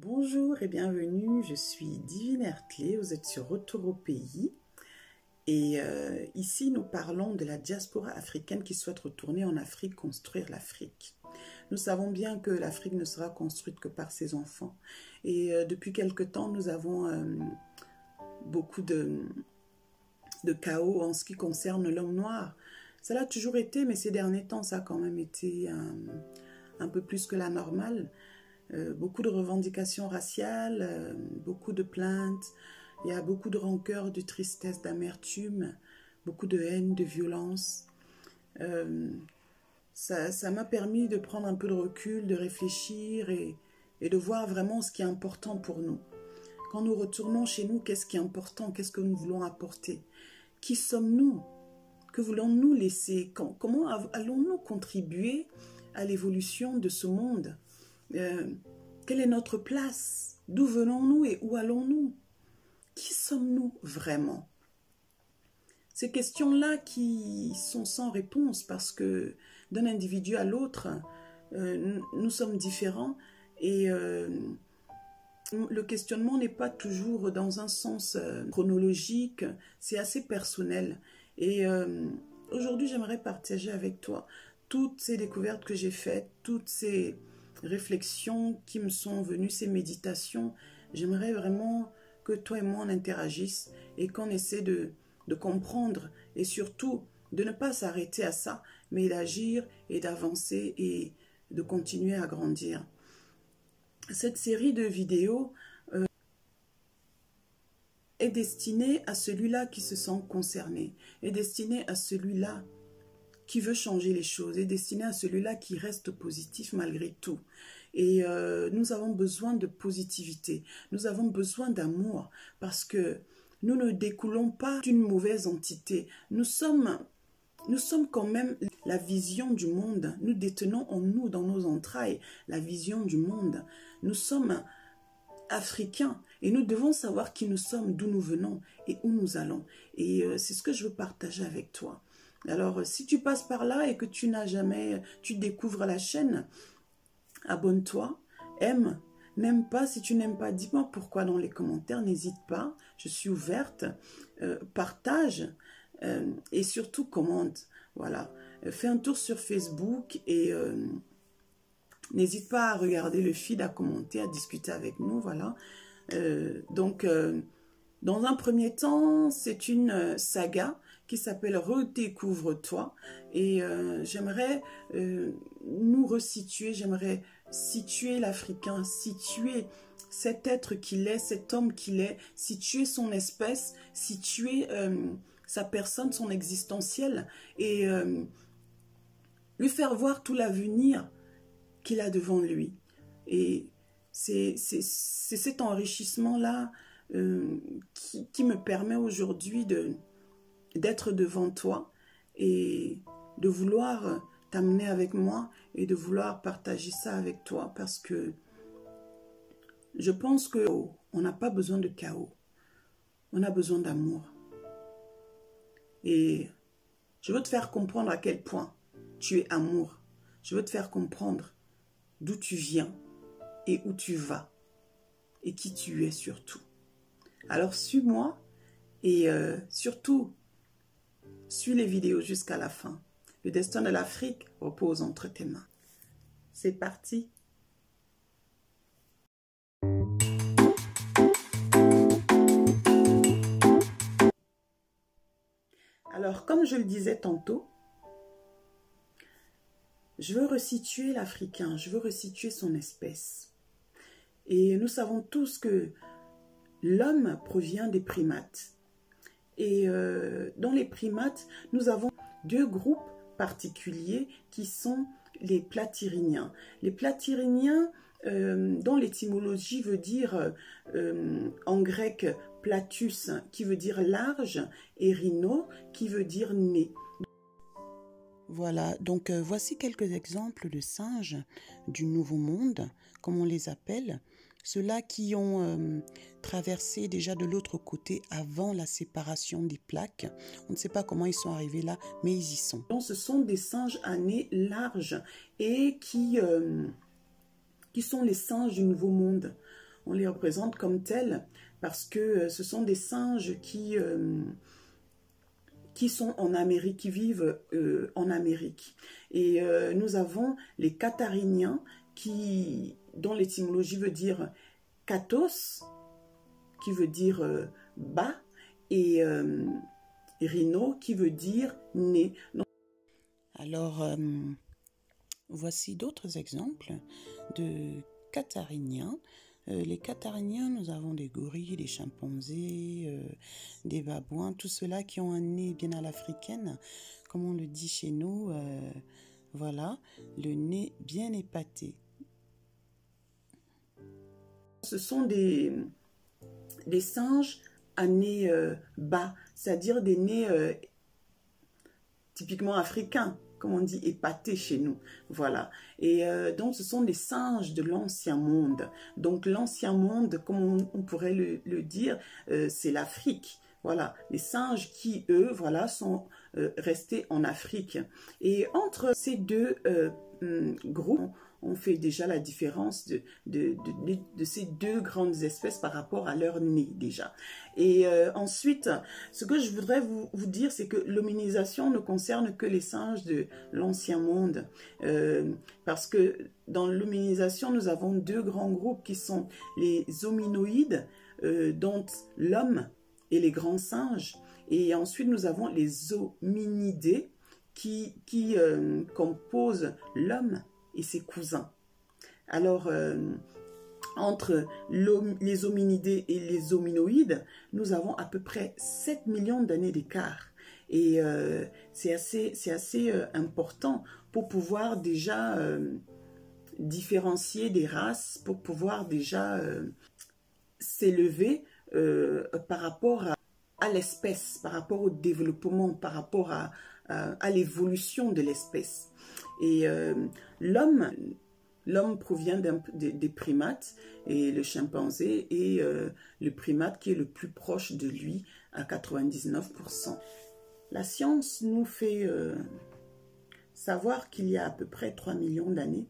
Bonjour et bienvenue, je suis Divine Ertley, vous êtes sur Retour au pays et euh, ici nous parlons de la diaspora africaine qui souhaite retourner en Afrique, construire l'Afrique. Nous savons bien que l'Afrique ne sera construite que par ses enfants et euh, depuis quelque temps nous avons euh, beaucoup de, de chaos en ce qui concerne l'homme noir. Ça l'a toujours été mais ces derniers temps ça a quand même été un peu plus que la normale. Euh, beaucoup de revendications raciales, euh, beaucoup de plaintes, il y a beaucoup de rancœur, de tristesse, d'amertume, beaucoup de haine, de violence. Euh, ça m'a permis de prendre un peu de recul, de réfléchir et, et, de voir vraiment ce qui est important pour nous. Quand nous retournons chez nous, qu'est-ce qui est important? Qu'est-ce que nous voulons apporter? Qui sommes-nous? Que voulons-nous laisser? Comment allons-nous contribuer à l'évolution de ce monde? Euh, quelle est notre place? D'où venons-nous et où allons-nous? Qui sommes-nous vraiment? Ces questions-là qui sont sans réponse parce que d'un individu à l'autre, euh, nous sommes différents et euh, le questionnement n'est pas toujours dans un sens chronologique, c'est assez personnel. Et aujourd'hui, j'aimerais partager avec toi toutes ces découvertes que j'ai faites, toutes ces réflexions qui me sont venues, ces méditations. J'aimerais vraiment que toi et moi on interagisse et qu'on essaie de, de comprendre et surtout de ne pas s'arrêter à ça, mais d'agir et d'avancer et de continuer à grandir. Cette série de vidéos euh, est destinée à celui-là qui se sent concerné, est destinée à celui-là qui veut changer les choses, est destiné à celui-là qui reste positif malgré tout. Et euh, nous avons besoin de positivité, nous avons besoin d'amour, parce que nous ne découlons pas d'une mauvaise entité. Nous sommes, nous sommes quand même la vision du monde. Nous détenons en nous, dans nos entrailles, la vision du monde. Nous sommes africains et nous devons savoir qui nous sommes, d'où nous venons et où nous allons. Et euh, c'est ce que je veux partager avec toi. Alors, si tu passes par là et que tu n'as jamais, tu découvres la chaîne, abonne-toi, aime, n'aime pas. Si tu n'aimes pas, dis-moi pourquoi dans les commentaires, n'hésite pas, je suis ouverte, euh, partage euh, et surtout commente. Voilà, euh, fais un tour sur Facebook et n'hésite pas à regarder le feed, à commenter, à discuter avec nous. Voilà, donc dans un premier temps, c'est une saga qui s'appelle Redécouvre-toi. Et euh, j'aimerais euh, nous resituer, j'aimerais situer l'Africain, situer cet être qu'il est, cet homme qu'il est, situer son espèce, situer euh, sa personne, son existentiel, et lui faire voir tout l'avenir qu'il a devant lui. Et c'est cet enrichissement-là qui, qui, me permet aujourd'hui de, d'être devant toi et de vouloir t'amener avec moi et de vouloir partager ça avec toi parce que je pense que on n'a pas besoin de chaos. On a besoin d'amour. Et je veux te faire comprendre à quel point tu es amour. Je veux te faire comprendre d'où tu viens et où tu vas et qui tu es surtout. Alors suis-moi et euh, surtout suis les vidéos jusqu'à la fin. Le destin de l'Afrique repose entre tes mains. C'est parti. Alors, comme je le disais tantôt, je veux resituer l'Africain, je veux resituer son espèce. Et nous savons tous que l'homme provient des primates. Et euh, dans les primates, nous avons deux groupes particuliers qui sont les platyriniens. Les platyriniens, euh, dont l'étymologie veut dire euh, en grec platus, qui veut dire large, et rhino, qui veut dire nez. Voilà, donc voici quelques exemples de singes du Nouveau Monde, comme on les appelle ceux-là qui ont euh, traversé déjà de l'autre côté avant la séparation des plaques. On ne sait pas comment ils sont arrivés là, mais ils y sont. Donc, ce sont des singes à nez large et qui, euh, qui sont les singes du Nouveau Monde. on les représente comme tels parce que ce sont des singes qui, qui sont en Amérique, qui vivent en Amérique. Et nous avons les Cathariniens qui, dont l'étymologie veut dire katos, qui veut dire bas, et rhino, qui veut dire nez. Alors, euh, voici d'autres exemples de cathariniens. Euh, les cathariniens, nous avons des gorilles, des chimpanzés, euh, des babouins, tout cela qui ont un nez bien à l'africaine, comme on le dit chez nous. voilà, le nez bien épaté. Ce sont des, singes à nez bas, c'est-à-dire des nez typiquement africains comme on dit, épaté chez nous. Voilà. Et euh, donc, ce sont des singes de l'ancien monde. Donc, l'ancien monde, comme on, pourrait le, dire, euh, c'est l'Afrique. Voilà, les singes qui, eux, voilà, sont euh, restés en Afrique. Et entre ces deux hum, groupes, on fait déjà la différence de, ces deux grandes espèces par rapport à leur nez déjà. Et euh, ensuite, ce que je voudrais vous, dire, c'est que l'hominisation ne concerne que les singes de l'ancien monde. Euh, parce que dans l'hominisation, nous avons deux grands groupes qui sont les hominoïdes, euh, dont l'homme et les grands singes. Et ensuite, nous avons les hominidés qui composent l'homme et ses cousins. Alors, euh, entre les hominidés et les hominoïdes, nous avons à peu près 7 millions d'années d'écart. Et euh, c'est assez, assez euh, important pour pouvoir déjà différencier des races, pour pouvoir déjà s'élever par rapport à, l'espèce, par rapport au développement, par rapport à, à l'évolution de l'espèce. Et euh, l'homme, provient des, primates et le chimpanzé est euh, le primate qui est le plus proche de lui à 99%. La science nous fait euh, savoir qu'il y a à peu près 3 millions d'années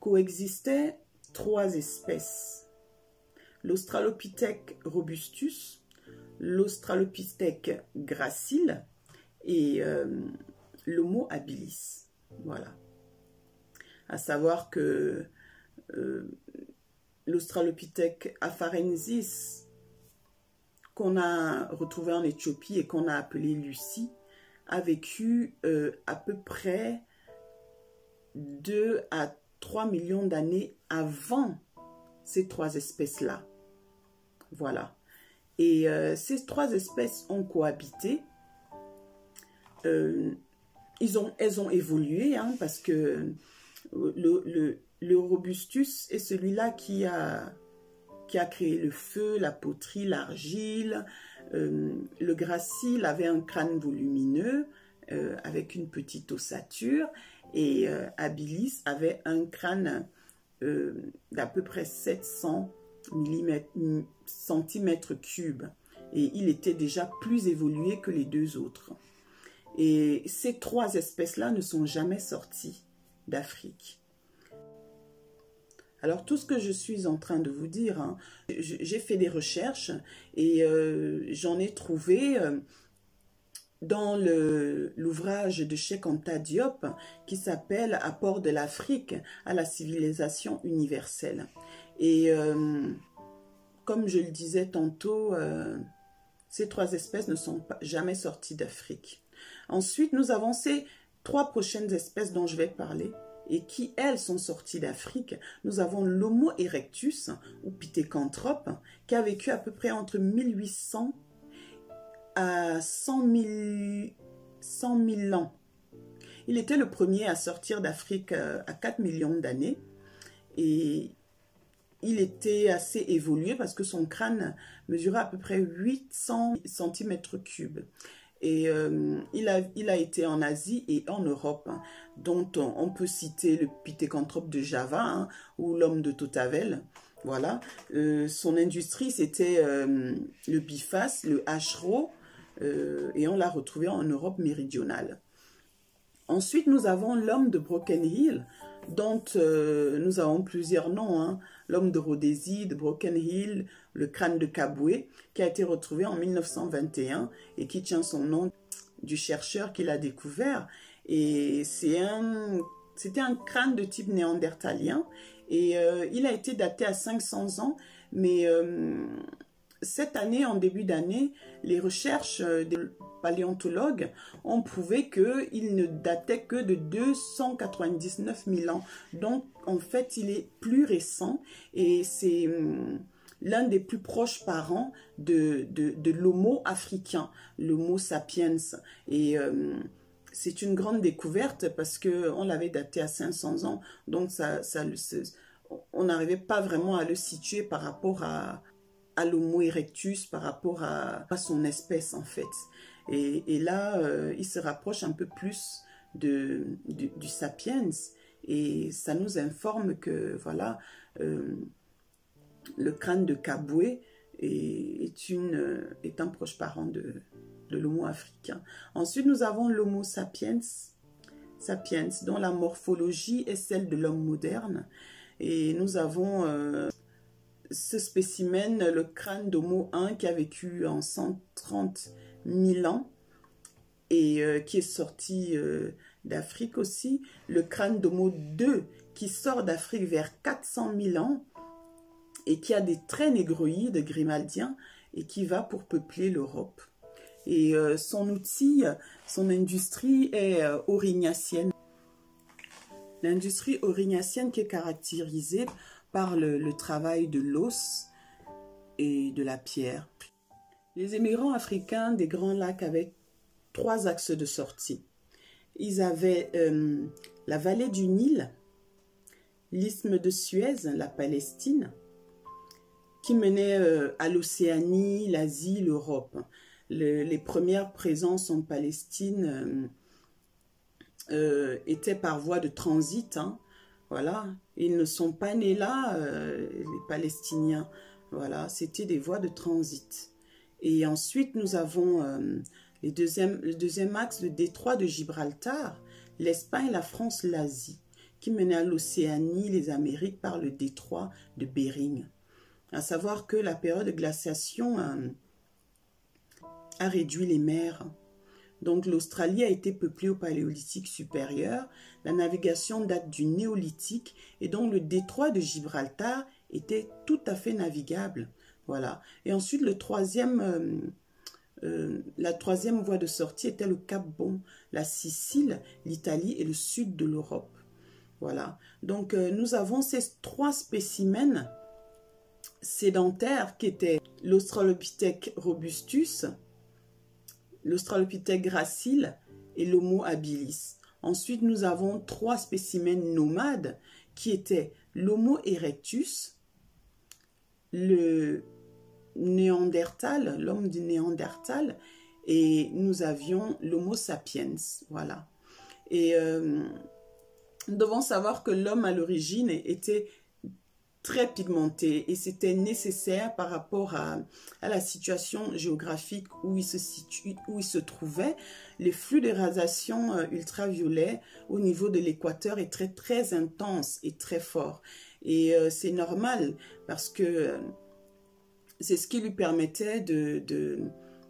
coexistaient trois espèces. L'Australopithèque robustus, l'Australopithèque gracile et l'Homo habilis. Voilà. À savoir que euh, l'Australopithèque afarensis, qu'on a retrouvé en Éthiopie et qu'on a appelé Lucie, a vécu euh, à peu près 2 à 3 millions d'années avant ces trois espèces-là. Voilà. Et euh, ces trois espèces ont cohabité ont, elles ont évolué hein, parce que le, le, robustus est celui-là qui a, qui a créé le feu, la poterie, l'argile. Euh, le gracile avait un crâne volumineux euh, avec une petite ossature et euh, Abilis avait un crâne d'à peu près 700 cm cubes et il était déjà plus évolué que les deux autres. Et ces trois espèces-là ne sont jamais sorties d'Afrique. Alors tout ce que je suis en train de vous dire, hein, j'ai fait des recherches et euh, j'en ai trouvé euh, dans l'ouvrage de Cheikh Anta Diop qui s'appelle Apport de l'Afrique à la civilisation universelle. Et euh, comme je le disais tantôt, ces trois espèces ne sont jamais sorties d'Afrique. Ensuite, nous avons ces trois prochaines espèces dont je vais parler et qui, elles, sont sorties d'Afrique. Nous avons l'Homo erectus, ou Pithecanthrope, qui a vécu à peu près entre 1800 à 100 000, ans. Il était le premier à sortir d'Afrique euh, à 4 millions d'années et il était assez évolué parce que son crâne mesurait à peu près 800 cm3. Et euh, il, a, il a été en Asie et en Europe, hein, dont on, peut citer le Pithecanthrope de Java hein, ou l'homme de Totavel. Voilà. Euh, son industrie, c'était euh, le biface, le hachereau, et on l'a retrouvé en Europe méridionale. Ensuite, nous avons l'homme de Broken Hill, dont euh, nous avons plusieurs noms. Hein. L'homme de Rhodésie, de Broken Hill, le crâne de Kaboué, qui a été retrouvé en 1921 et qui tient son nom du chercheur qui l'a découvert. Et c'est un, c'était un crâne de type néandertalien et euh, il a été daté à 500 ans, mais euh, cette année, en début d'année, les recherches paléontologues ont prouvé qu'il ne datait que de 299 000 ans. Donc, en fait, il est plus récent et c'est hum, l'un des plus proches parents de, de, l'homo africain, l'homo sapiens. Et hum, c'est une grande découverte parce qu'on l'avait daté à 500 ans. Donc, ça, ça, on n'arrivait pas vraiment à le situer par rapport à, à l'Homo erectus, par rapport à, son espèce en fait. Et, là, euh, il se rapproche un peu plus de, du, sapiens et ça nous informe que voilà, euh, le crâne de Kaboué est, est un proche parent de, l'homo africain. Ensuite, nous avons l'homo sapiens, sapiens, dont la morphologie est celle de l'homme moderne. Et nous avons euh, ce spécimen, le crâne d'Homo 1 qui a vécu en 130 000 ans et euh, qui est sorti euh, d'Afrique aussi. Le crâne d'Homo 2 qui sort d'Afrique vers 400 000 ans et qui a des traits négroïdes grimaldiens et qui va pour peupler l'Europe. Et euh, son outil, son industrie est aurignacienne. L'industrie aurignacienne qui est caractérisée par le, travail de l'os et de la pierre. Les émirats africains des Grands Lacs avaient trois axes de sortie. Ils avaient euh, la vallée du Nil, l'isthme de Suez, la Palestine, qui menait euh, à l'Océanie, l'Asie, l'Europe. les premières présences en Palestine euh, étaient par voie de transit. Hein. Voilà, ils ne sont pas nés là, les Palestiniens. Voilà, c'était des voies de transit. Et ensuite, nous avons euh, le deuxième axe, le détroit de Gibraltar, l'Espagne, la France, l'Asie, qui menait à l'Océanie, les Amériques par le détroit de Bering. À savoir que la période de glaciation euh, a réduit les mers donc l'Australie a été peuplée au Paléolithique supérieur, la navigation date du Néolithique et donc le détroit de Gibraltar était tout à fait navigable. Voilà. Et ensuite le troisième, euh, euh, la troisième voie de sortie était le Cap Bon, la Sicile, l'Italie et le sud de l'Europe. Voilà. Donc euh, nous avons ces trois spécimens sédentaires qui étaient l'Australopithèque robustus, l'Australopithèque gracile et l'Homo habilis. Ensuite, nous avons trois spécimens nomades qui étaient l'Homo erectus, le Néandertal, l'homme du Néandertal, et nous avions l'Homo sapiens. Voilà. Et euh, nous devons savoir que l'homme à l'origine était très pigmenté et c'était nécessaire par rapport à, la situation géographique où il se situe, où il se trouvait. Les flux de radiation euh, ultraviolet au niveau de l'équateur est très très intense et très fort. Et euh, c'est normal parce que euh, c'est ce qui lui permettait de, de,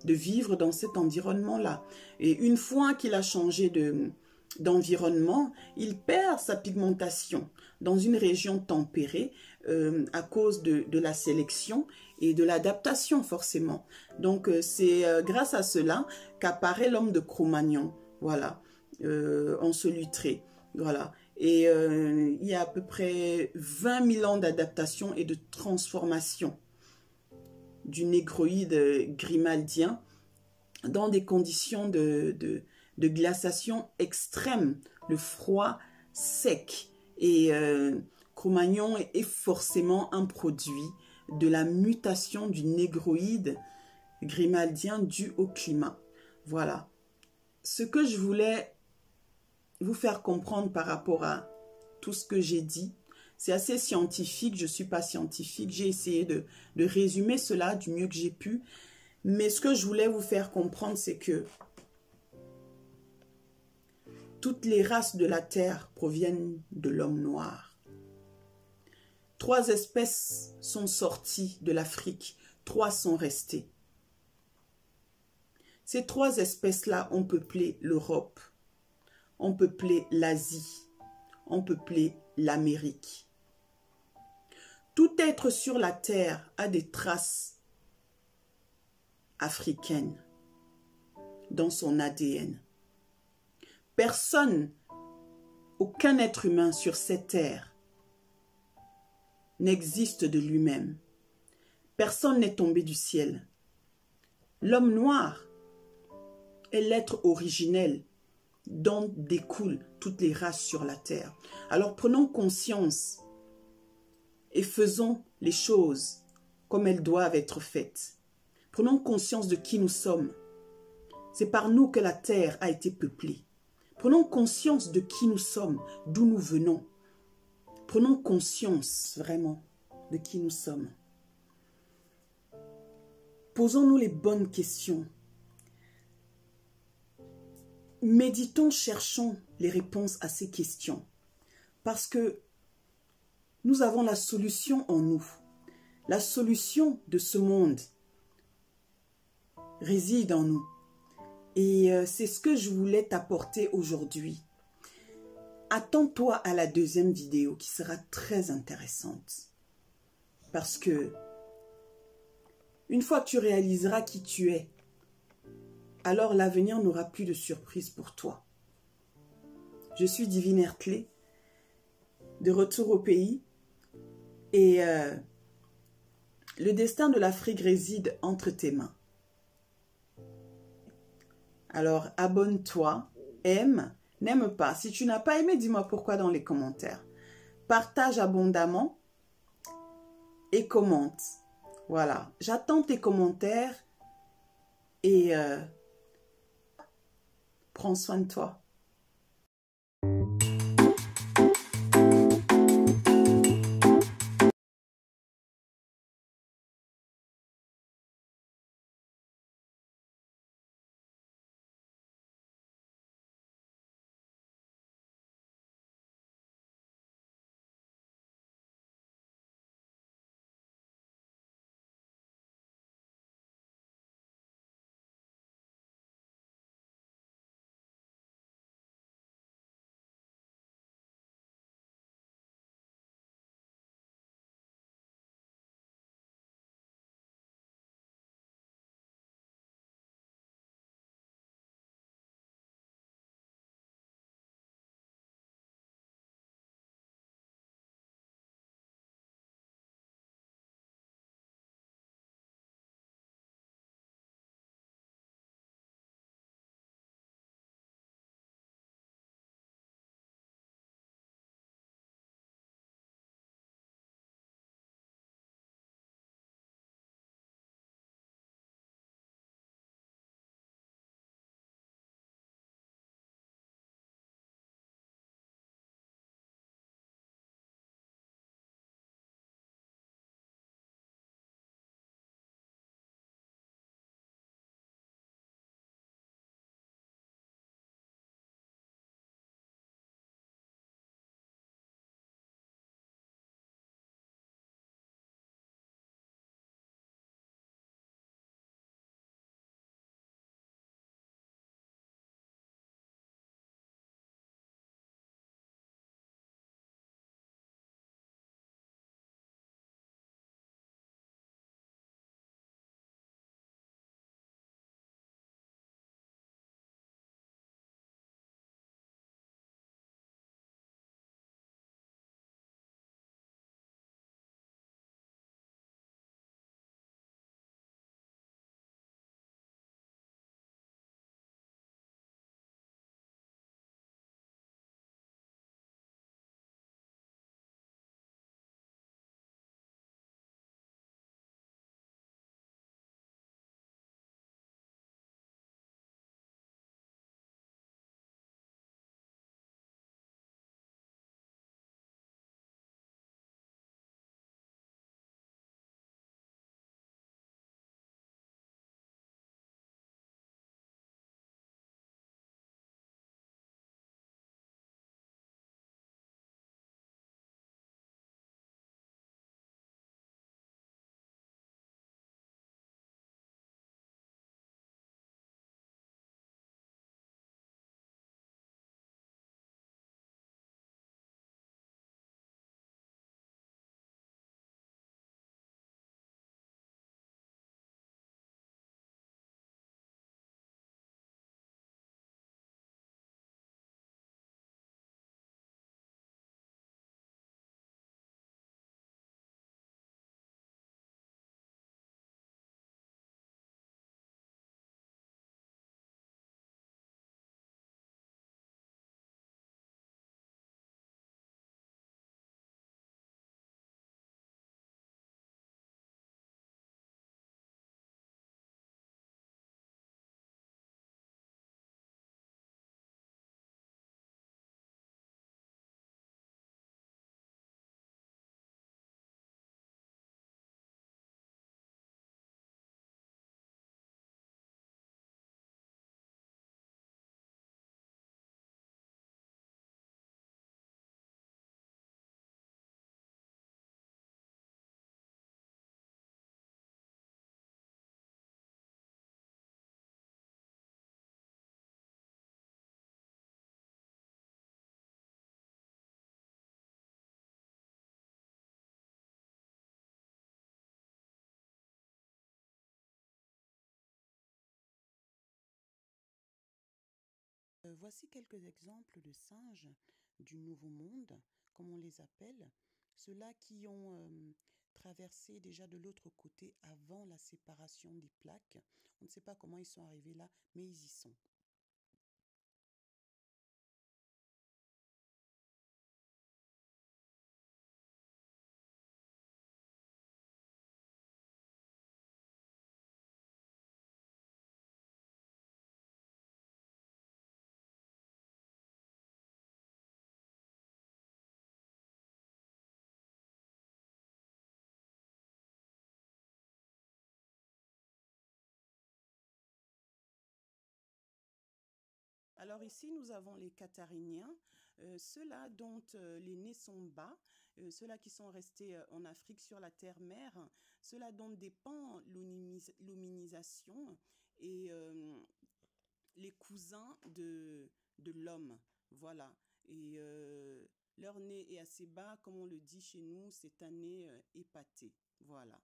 de vivre dans cet environnement-là. Et une fois qu'il a changé de, d'environnement, il perd sa pigmentation dans une région tempérée euh, à cause de, la sélection et de l'adaptation forcément. Donc euh, c'est euh, grâce à cela qu'apparaît l'homme de Cro-Magnon, voilà, en solutré, voilà. Et il y a à peu près 20 000 ans d'adaptation et de transformation du négroïde grimaldien dans des conditions de, de glaciation extrême, le froid sec. Et euh, Cro-Magnon est forcément un produit de la mutation du négroïde grimaldien dû au climat. Voilà. Ce que je voulais vous faire comprendre par rapport à tout ce que j'ai dit, c'est assez scientifique, je ne suis pas scientifique, j'ai essayé de, de résumer cela du mieux que j'ai pu, mais ce que je voulais vous faire comprendre, c'est que toutes les races de la terre proviennent de l'homme noir. Trois espèces sont sorties de l'Afrique, trois sont restées. Ces trois espèces-là ont peuplé l'Europe, ont peuplé l'Asie, ont peuplé l'Amérique. Tout être sur la terre a des traces africaines dans son ADN. Personne, aucun être humain sur cette terre n'existe de lui-même. Personne n'est tombé du ciel. L'homme noir est l'être originel dont découlent toutes les races sur la terre. Alors prenons conscience et faisons les choses comme elles doivent être faites. Prenons conscience de qui nous sommes. C'est par nous que la terre a été peuplée. Prenons conscience de qui nous sommes, d'où nous venons. Prenons conscience vraiment de qui nous sommes. Posons-nous les bonnes questions. Méditons, cherchons les réponses à ces questions. Parce que nous avons la solution en nous. La solution de ce monde réside en nous. Et euh, c'est ce que je voulais t'apporter aujourd'hui. Attends-toi à la deuxième vidéo qui sera très intéressante. Parce que une fois que tu réaliseras qui tu es, alors l'avenir n'aura plus de surprise pour toi. Je suis Divine Ertley, de retour au pays, et euh, le destin de l'Afrique réside entre tes mains. Alors abonne-toi, aime, n'aime pas. Si tu n'as pas aimé, dis-moi pourquoi dans les commentaires. Partage abondamment et commente. Voilà, j'attends tes commentaires et euh, prends soin de toi. Euh, voici quelques exemples de singes du Nouveau Monde, comme on les appelle, ceux-là qui ont euh, traversé déjà de l'autre côté avant la séparation des plaques. On ne sait pas comment ils sont arrivés là, mais ils y sont. Alors ici, nous avons les Cathariniens, euh, ceux-là dont euh, les nez sont bas, euh, ceux-là qui sont restés en Afrique sur la terre-mère, ceux-là dont dépend l'hominisation et les cousins de, l'homme. Voilà. Et leur nez est assez bas, comme on le dit chez nous, c'est un nez épaté. Voilà.